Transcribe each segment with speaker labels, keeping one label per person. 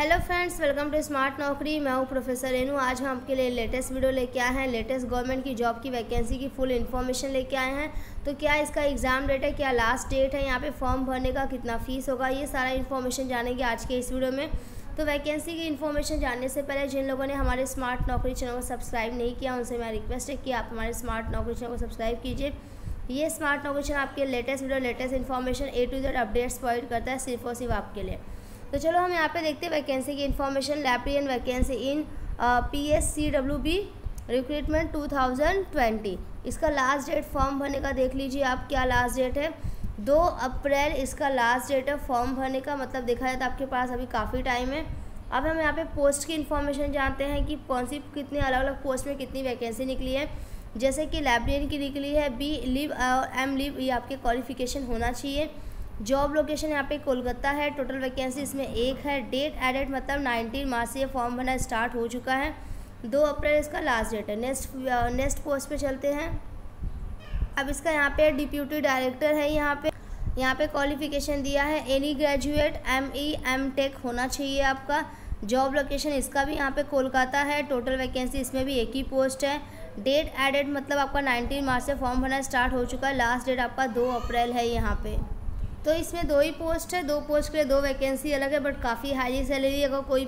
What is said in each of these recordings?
Speaker 1: Hello friends, welcome to smart Naukri. मैं हूँ professor Renu आज हम आपके लिए लेटेस्ट वीडियो लेके आए हैं। लेटेस्ट गवर्नमेंट की जॉब की वैकेंसी की फुल इन्फॉर्मेशन लेके आए हैं। तो क्या इसका एग्ज़ाम डेट है? क्या लास्ट डेट है? यहाँ पे फॉर्म भरने का कितना फ़ीस होगा? ये सारा इन्फॉर्मेशन जानेंगे आज के इस वीडियो में। तो वैकेंसी की इन्फॉर्मेशन जानने से पहले जिन लोगों ने हमारे स्मार्ट नौकरी चैनल को सब्सक्राइब नहीं किया, उनसे मेरा रिक्वेस्ट है कि आप हमारे स्मार्ट नौकरी चैनल को सब्सक्राइब कीजिए। ये स्मार्ट नौकरी चैनल आपके latest video, latest information A to Z updates provide करता है सिर्फ़ और सिर्फ़ आपके लिए। तो चलो हम यहाँ पे देखते हैं वैकेंसी की information librarian vacancy in P S C W B recruitment two thousand twenty इसका लास्ट डेट फॉर्म भरने का देख लीजिए आप क्या लास्ट डेट है। दो अप्रैल इसका लास्ट डेट है फॉर्म भरने का मतलब देखा जाए तो आपके पास अभी काफ़ी टाइम है। अब हम यहाँ पे पोस्ट की इन्फॉर्मेशन जानते हैं कि कौन सी कितने अलग अलग पोस्ट में कितनी वैकेंसी निकली है। जैसे कि लाइब्रेरियन की निकली है बी लिव और एम लिव ये आपके क्वालिफिकेशन होना चाहिए। जॉब लोकेशन यहाँ पे कोलकाता है टोटल वैकेंसी इसमें एक है डेट एडेड मतलब 19 मार्च से ये फॉर्म भरना स्टार्ट हो चुका है। दो अप्रैल इसका लास्ट डेट है। नेक्स्ट नेक्स्ट पोस्ट पे चलते हैं। अब इसका यहाँ पे डिप्यूटी डायरेक्टर है यहाँ पे। यहाँ पे क्वालिफिकेशन दिया है। Any graduate M E M tech होना चाहिए आपका। जॉब लोकेशन इसका भी यहाँ पे कोलकाता है। टोटल वैकेंसी इसमें भी एक ही पोस्ट है। डेट एडेड मतलब आपका 19 मार्च से फॉर्म भरना स्टार्ट हो चुका है। लास्ट डेट आपका 2 अप्रैल है यहाँ पे। तो इसमें दो ही पोस्ट है, दो पोस्ट के लिए दो वैकेंसी अलग है बट काफ़ी हाई सैलरी अगर कोई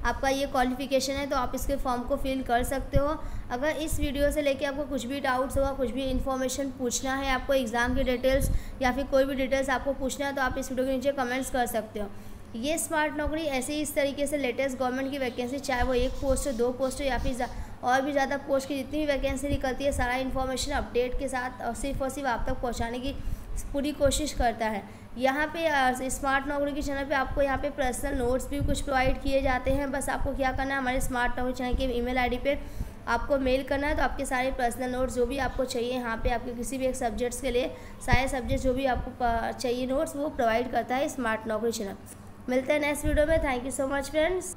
Speaker 1: आपका ये क्वालिफिकेशन है तो आप इसके फॉर्म को फिल कर सकते हो। अगर इस वीडियो से लेके आपको कुछ भी डाउट्स होगा, कुछ भी इन्फॉर्मेशन पूछना है, आपको एग्ज़ाम की डिटेल्स या फिर कोई भी डिटेल्स आपको पूछना है तो आप इस वीडियो के नीचे कमेंट्स कर सकते हो। ये स्मार्ट नौकरी ऐसे ही इस तरीके से लेटेस्ट गवर्नमेंट की वैकेंसी चाहे वो एक पोस्ट हो, दो पोस्ट हो, या फिर और भी ज़्यादा पोस्ट की जितनी भी वैकेंसी निकलती है, सारा इन्फॉर्मेशन अपडेट के साथ और सिर्फ़ और सिर्फ़ आप तक पहुँचाने की पूरी कोशिश करता है। यहाँ पे स्मार्ट नौकरी के चैनल पे आपको यहाँ पे पर्सनल नोट्स भी कुछ प्रोवाइड किए जाते हैं। बस आपको क्या करना है, हमारे स्मार्ट नौकरी चैनल के ईमेल आईडी पे आपको मेल करना है तो आपके सारे पर्सनल नोट्स जो भी आपको चाहिए यहाँ पे आपके किसी भी एक सब्जेक्ट्स के लिए, सारे सब्जेक्ट जो भी आपको चाहिए नोट्स वो प्रोवाइड करता है स्मार्ट नौकरी चैनल। मिलते हैं नेक्स्ट वीडियो में। Thank you so much friends